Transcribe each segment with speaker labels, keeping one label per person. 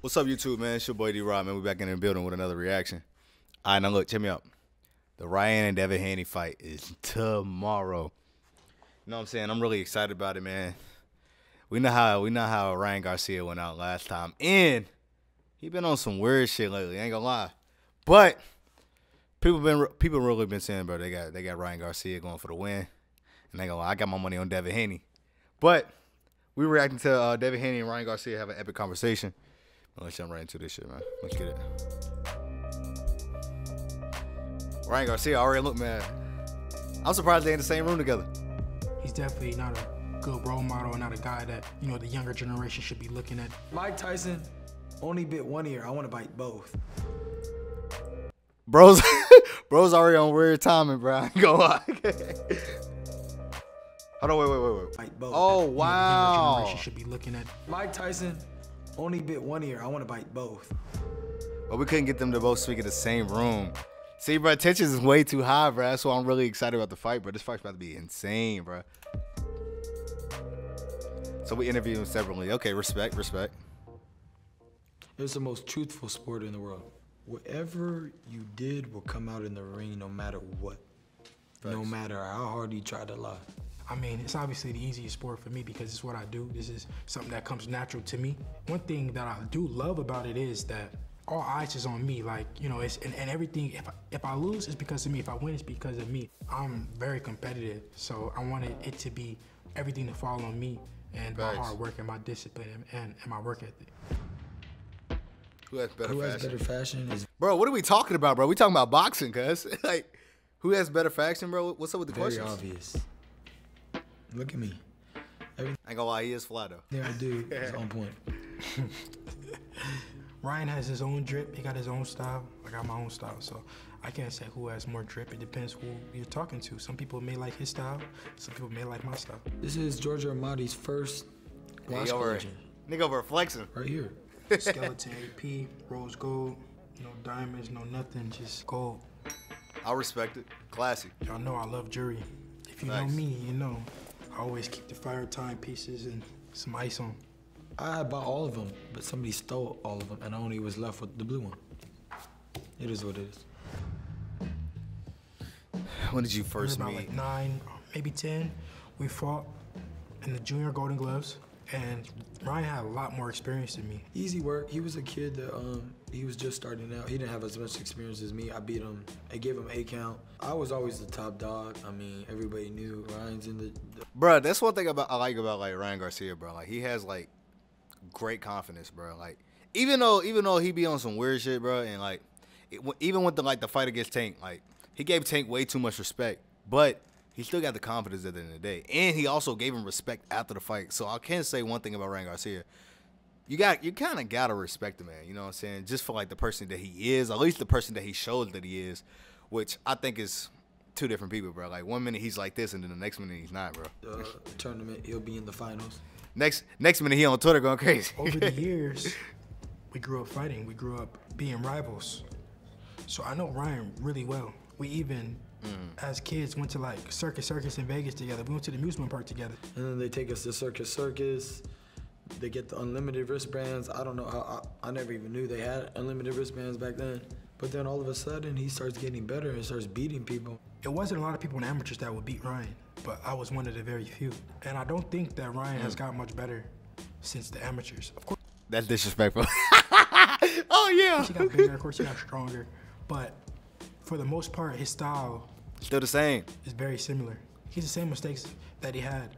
Speaker 1: What's up, YouTube, man? It's your boy D Rob, man. We back in the building with another reaction. All right, now look, check me out. The Ryan and Devin Haney fight is tomorrow. You know what I'm saying? I'm really excited about it, man. We know how we know how Ryan Garcia went out last time, and he been on some weird shit lately. Ain't gonna lie, but people been people really been saying, bro, they got they got Ryan Garcia going for the win, and they gonna lie, I got my money on Devin Haney, but we reacting to uh, Devin Haney and Ryan Garcia have an epic conversation. Let's jump right into this shit, man. Let's get it. Ryan Garcia already look mad. I'm surprised they in the same room together.
Speaker 2: He's definitely not a good role model and not a guy that, you know, the younger generation should be looking at.
Speaker 3: Mike Tyson only bit one ear. I want to bite both.
Speaker 1: Bro's bro's already on weird timing, bro. I ain't gonna lie. Hold on, wait, wait, wait, wait.
Speaker 3: Bite both.
Speaker 1: Oh
Speaker 2: You know, the younger
Speaker 1: wow.
Speaker 2: generation should be looking at.
Speaker 3: Mike Tyson only bit one ear. I want to bite both.
Speaker 1: But we couldn't get them to both speak in the same room. See, bro, tension is way too high, bro. That's why I'm really excited about the fight, bro. This fight's about to be insane, bro. So we interview them separately. Okay, respect, respect.
Speaker 3: It's the most truthful sport in the world. Whatever you did will come out in the ring no matter what. No matter how hard you try to lie.
Speaker 2: I mean, it's obviously the easiest sport for me because it's what I do. This is something that comes natural to me. One thing that I do love about it is that all eyes is on me. Like, you know, it's and, and everything. If I, if I lose, it's because of me. If I win, it's because of me. I'm very competitive, so I wanted it to be everything to fall on me and my hard work and my discipline and, and, and my work ethic.
Speaker 1: Who has better
Speaker 3: Who has
Speaker 1: fashion?
Speaker 3: better fashion is
Speaker 1: Bro, what are we talking about, bro? We talking about boxing, cuz. like, who has better fashion, bro? What's up with the
Speaker 3: very
Speaker 1: questions?
Speaker 3: obvious. Look at me.
Speaker 1: I ain't gonna lie, he is fly though.
Speaker 3: There I do. It's on point.
Speaker 2: Ryan has his own drip. He got his own style. I got my own style. So I can't say who has more drip. It depends who you're talking to. Some people may like his style. Some people may like my style.
Speaker 3: This is Georgia Amati's first watch
Speaker 1: Nigga over,
Speaker 3: collection.
Speaker 1: nigga over flexing.
Speaker 3: Right here.
Speaker 2: Skeleton AP, rose gold, no diamonds, no nothing, just gold.
Speaker 1: I respect it. Classy.
Speaker 2: Y'all know I love jewelry. If you
Speaker 1: Facts.
Speaker 2: know me, you know I always keep the fire timepieces and some ice on.
Speaker 3: I had bought all of them, but somebody stole all of them, and I only was left with the blue one. It is what it is.
Speaker 1: When did you
Speaker 2: We were
Speaker 1: first
Speaker 2: about
Speaker 1: meet?
Speaker 2: like nine, maybe ten. We fought in the junior Golden Gloves, and Ryan had a lot more experience than me.
Speaker 3: Easy work. He was a kid that um he was just starting out. He didn't have as much experience as me. I beat him. I gave him a count. I was always the top dog. I mean, everybody knew Ryan's in the. the
Speaker 1: Bro, that's one thing about I like about like Ryan Garcia, bro. Like he has like great confidence, bro. Like even though even though he be on some weird shit, bro, and like it, even with the like the fight against Tank, like he gave Tank way too much respect, but he still got the confidence at the end of the day, and he also gave him respect after the fight. So I can say one thing about Ryan Garcia. You got you kind of gotta respect the man, you know what I'm saying? Just for like the person that he is, at least the person that he shows that he is, which I think is two different people, bro. Like one minute he's like this, and then the next minute he's not, bro.
Speaker 3: uh, tournament. He'll be in the finals.
Speaker 1: Next next minute he on Twitter going crazy.
Speaker 2: Over the years, we grew up fighting. We grew up being rivals. So I know Ryan really well. We even, Mm. as kids, went to like Circus Circus in Vegas together. We went to the amusement park together.
Speaker 3: And then they take us to Circus Circus. They get the unlimited wristbands. I don't know how. I, I never even knew they had unlimited wristbands back then. But then all of a sudden, he starts getting better and starts beating people.
Speaker 2: It wasn't a lot of people in amateurs that would beat Ryan, but I was one of the very few. And I don't think that Ryan has mm. got much better since the amateurs. Of course,
Speaker 1: That's disrespectful. oh yeah.
Speaker 2: he got bigger. Of course, he got stronger. But for the most part, his style
Speaker 1: Still the same.
Speaker 2: is very similar. He's the same mistakes that he had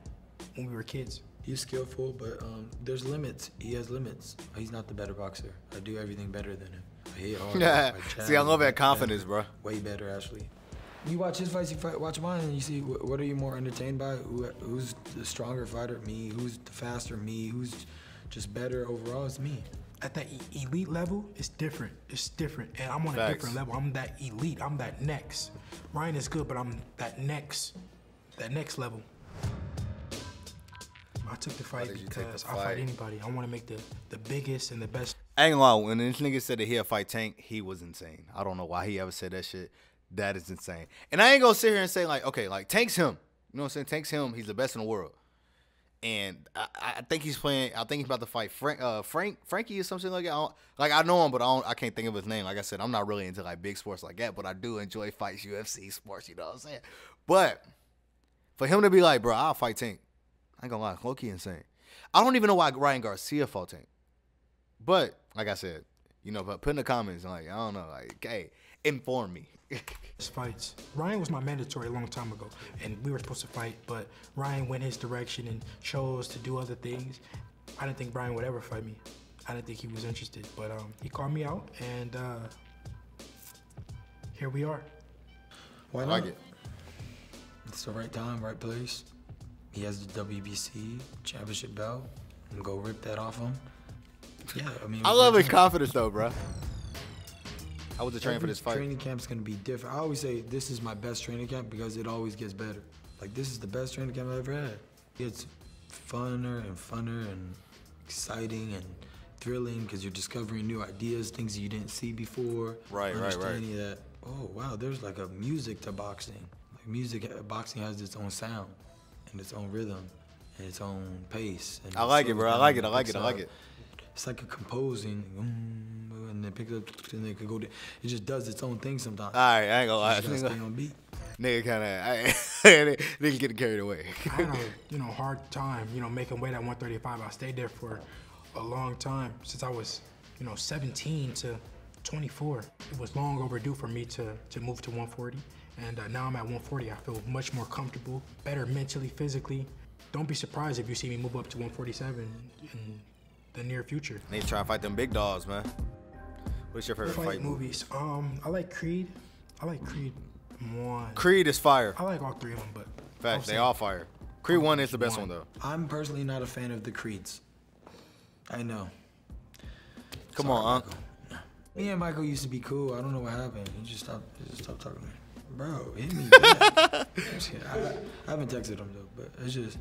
Speaker 2: when we were kids.
Speaker 3: He's skillful, but um, there's limits. He has limits. He's not the better boxer. I do everything better than him. I hit hard.
Speaker 1: Yeah.
Speaker 3: I
Speaker 1: See, I love that confidence, bro.
Speaker 3: Way better, actually. You watch his fights, you fight, watch mine, and you see wh- what are you more entertained by? Who, who's the stronger fighter? Me. Who's the faster? Me. Who's just better overall? It's me.
Speaker 2: At that elite level, it's different. It's different. And I'm on a different level. I'm that elite. I'm that next. Ryan is good, but I'm that next, that next level. I took the fight
Speaker 1: did you take the
Speaker 2: because I
Speaker 1: fight?
Speaker 2: fight anybody. I want to make the, the biggest and the best.
Speaker 1: I ain't gonna lie, when this nigga said that he'll fight Tank, he was insane. I don't know why he ever said that shit. That is insane. And I ain't gonna sit here and say like, okay, like Tank's him. You know what I'm saying? Tank's him. He's the best in the world. And I, I think he's playing. I think he's about to fight Frank, uh, Frank, Frankie or something like that. I like I know him, but I don't. I can't think of his name. Like I said, I'm not really into like big sports like that, but I do enjoy fights, UFC sports. You know what I'm saying? But for him to be like, bro, I'll fight Tank. I ain't gonna lie, Loki insane. I don't even know why Ryan Garcia fought Tank. But like I said, you know, but put in the comments, like I don't know, like, hey, inform me.
Speaker 2: his fights. Ryan was my mandatory a long time ago, and we were supposed to fight, but Ryan went his direction and chose to do other things. I didn't think Ryan would ever fight me. I didn't think he was interested, but um, he called me out, and uh, here we are.
Speaker 3: Why not?
Speaker 1: I
Speaker 3: not?
Speaker 1: like it.
Speaker 3: It's the right time, right place. He has the WBC championship belt. And go rip that off him. Yeah, I mean.
Speaker 1: I love his confidence though, bro. I was to train for this fight.
Speaker 3: Training camp's gonna be different. I always say this is my best training camp because it always gets better. Like this is the best training camp I've ever had. It's funner and funner and exciting and thrilling because you're discovering new ideas, things that you didn't see before.
Speaker 1: Right, right, right.
Speaker 3: Understanding that oh wow, there's like a music to boxing. Like music, uh, boxing has its own sound and its own rhythm and its own pace. And
Speaker 1: I like it, bro. I like it. I like it. I like it.
Speaker 3: It's like a composing, and then pick up, and then it could go. down. It just does its own thing sometimes.
Speaker 1: All right, I ain't gonna lie.
Speaker 3: You just gotta stay on beat.
Speaker 1: nigga kind of, I nigga getting carried away.
Speaker 2: I had a you know hard time, you know, making weight at 135. I stayed there for a long time since I was, you know, 17 to 24. It was long overdue for me to to move to 140, and uh, now I'm at 140. I feel much more comfortable, better mentally, physically. Don't be surprised if you see me move up to 147 in the near future.
Speaker 1: Need to try to fight them big dogs, man. What's your favorite
Speaker 2: Fight,
Speaker 1: fight, movie?
Speaker 2: movies. Um, I like Creed. I like Creed one.
Speaker 1: Creed is fire.
Speaker 2: I like all three of them, but I'll
Speaker 1: Fact, they all fire. Creed one is the best
Speaker 2: One.
Speaker 1: one though.
Speaker 3: I'm personally not a fan of the creeds. I know.
Speaker 1: Come
Speaker 3: Sorry,
Speaker 1: on,
Speaker 3: Uncle. Me and Michael used to be cool. I don't know what happened. He just stopped. He just stopped talking to me. Bro, hit me. I, I haven't texted him though, but it's just.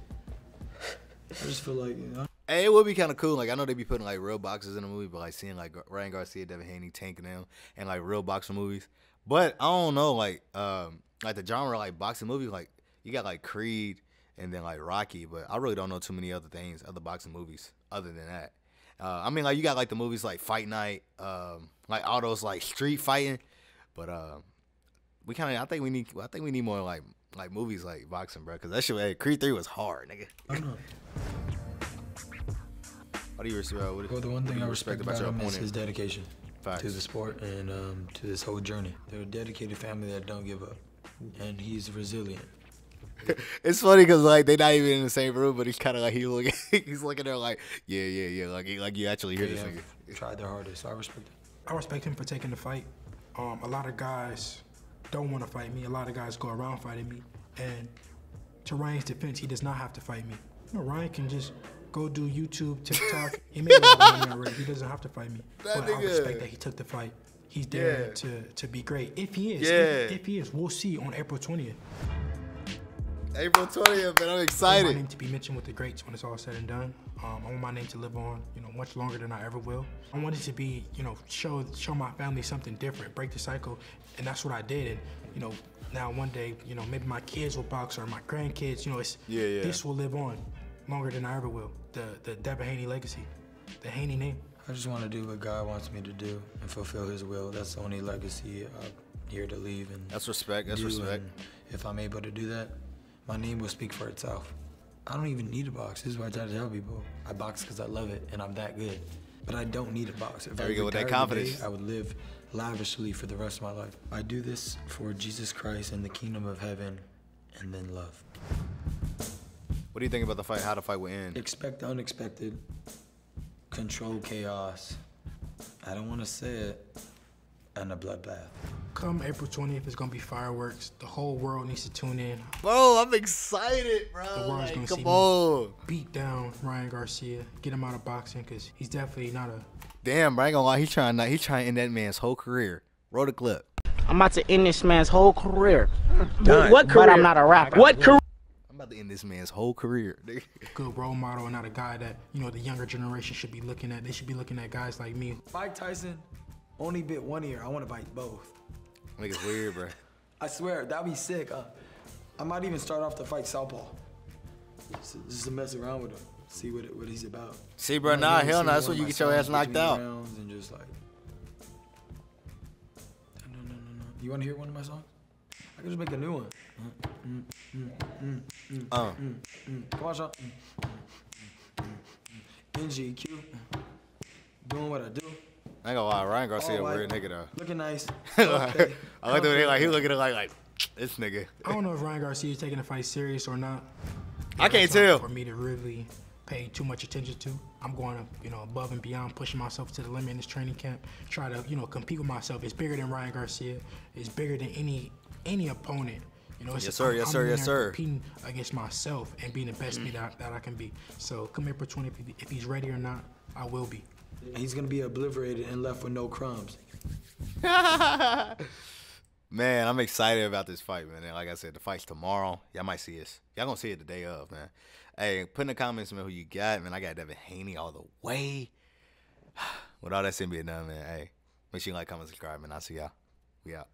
Speaker 3: I just feel like you know.
Speaker 1: Hey, it would be kind of cool. Like I know they be putting like real boxes in the movie, but like seeing like Ryan Garcia, Devin Haney, tanking them, and like real boxing movies. But I don't know, like um, like the genre like boxing movies, like you got like Creed and then like Rocky, but I really don't know too many other things, other boxing movies other than that. Uh, I mean, like you got like the movies like Fight Night, um, like all those like street fighting, but uh, we kind of I think we need I think we need more like like movies like boxing, bro, because that shit hey, Creed three was hard, nigga.
Speaker 3: I don't know.
Speaker 1: What do you respect? What,
Speaker 3: Well, the one
Speaker 1: what
Speaker 3: thing I respect about
Speaker 1: your
Speaker 3: him is his dedication
Speaker 1: Facts.
Speaker 3: to the sport and um, to this whole journey. They're a dedicated family that don't give up, and he's resilient.
Speaker 1: It's funny because like they're not even in the same room, but he's kind of like he looking, he's looking there like, yeah, yeah, yeah, like he, like you actually hear
Speaker 3: They
Speaker 1: this
Speaker 3: have
Speaker 1: nigga.
Speaker 3: tried their hardest. So I respect it.
Speaker 2: I respect him for taking the fight. Um, a lot of guys don't want to fight me. A lot of guys go around fighting me. And to Ryan's defense, he does not have to fight me. You know, Ryan can just go do YouTube, TikTok. he made a lot of money already. He doesn't have to fight me.
Speaker 1: That
Speaker 2: but I respect that he took the fight. He's there
Speaker 1: Yeah.
Speaker 2: to, to be great. If he is,
Speaker 1: Yeah.
Speaker 2: if, if he is, we'll see on April 20th.
Speaker 1: April twentieth, man, I'm
Speaker 2: I want my
Speaker 1: excited.
Speaker 2: name to be mentioned with the greats when it's all said and done. Um, I want my name to live on, you know, much longer than I ever will. I wanted to be, you know, show show my family something different, break the cycle, and that's what I did. And you know, now one day, you know, maybe my kids will box or my grandkids. You know, it's
Speaker 1: Yeah, yeah.
Speaker 2: this will live on longer than I ever will. The the Devin Haney legacy, the Haney name.
Speaker 3: I just want to do what God wants me to do and fulfill His will. That's the only legacy I'm here to leave. And
Speaker 1: That's respect. That's
Speaker 3: do,
Speaker 1: respect.
Speaker 3: and If I'm able to do that, my name will speak for itself. I don't even need a box. This is what I try to tell people. I box because I love it and I'm that good. But I don't need a box. If
Speaker 1: There
Speaker 3: I
Speaker 1: you go with that
Speaker 3: retired today,
Speaker 1: confidence.
Speaker 3: I would live lavishly for the rest of my life. I do this for Jesus Christ and the kingdom of heaven and then love.
Speaker 1: What do you think about the fight? How the fight will end?
Speaker 3: Expect the unexpected. Control chaos. I don't want to say it. And a bloodbath.
Speaker 2: Come April 20th, it's gonna be fireworks. The whole world needs to tune in.
Speaker 1: Bro, I'm excited, bro.
Speaker 2: The world's
Speaker 1: Like,
Speaker 2: gonna
Speaker 1: come
Speaker 2: see me.
Speaker 1: on.
Speaker 2: Beat down Ryan Garcia, get him out of boxing because he's definitely not a
Speaker 1: Damn, bro, I ain't gonna lie. He's trying. Not, he's trying to end that man's whole career. Roll the clip.
Speaker 4: I'm about to end this man's whole career. What career? But I'm not a rapper. What career?
Speaker 1: I'm about to end this man's whole career.
Speaker 2: good role model and not a guy that you know the younger generation should be looking at. They should be looking at guys like me.
Speaker 3: Mike Tyson only bit one ear. I want to bite both.
Speaker 1: Nigga's weird, bro.
Speaker 3: I swear, that'd be sick. Uh, I might even start off the fight southpaw. just, just to mess around with him, see what it, what he's about.
Speaker 1: See, bro,
Speaker 3: You know,
Speaker 1: nah, hell
Speaker 3: see
Speaker 1: no. That's
Speaker 3: one
Speaker 1: when you get your ass knocked out.
Speaker 3: And just like, no, no, no, no. You want to hear one of my songs? I can just make a new one. Mm, mm, mm, mm,
Speaker 1: Uh.
Speaker 3: mm, mm. Come on, Sean. Mm, mm, mm, mm, mm. NGQ. Doing what I do.
Speaker 1: I ain't gonna lie, Ryan Garcia a
Speaker 3: All
Speaker 1: weird nigga though.
Speaker 3: Looking nice.
Speaker 1: I
Speaker 3: Okay.
Speaker 1: like the way they like he looking at it like like this nigga.
Speaker 2: I don't know if Ryan Garcia is taking the fight serious or not.
Speaker 1: I can't
Speaker 2: That's not
Speaker 1: tell.
Speaker 2: For me to really pay too much attention to, I'm going to, you know, above and beyond, pushing myself to the limit in this training camp. Try to, you know, compete with myself. It's bigger than Ryan Garcia. It's bigger than any any opponent. You know, it's
Speaker 1: Yes, sir. Yes, sir.
Speaker 2: in
Speaker 1: Yes,
Speaker 2: there
Speaker 1: sir.
Speaker 2: Competing against myself and being the best me mm. that, that I can be. So come here for 20. If, he's ready or not, I will be.
Speaker 3: He's gonna be obliterated and left with no crumbs.
Speaker 1: Man, I'm excited about this fight, man. And like I said, the fight's tomorrow. Y'all might see us. Y'all gonna see it the day of, man. Hey, put in the comments, man, who you got, man. I got Devin Haney all the way. With all that said being done, man. Hey, make sure you like, comment, subscribe, man. I'll see y'all. We out.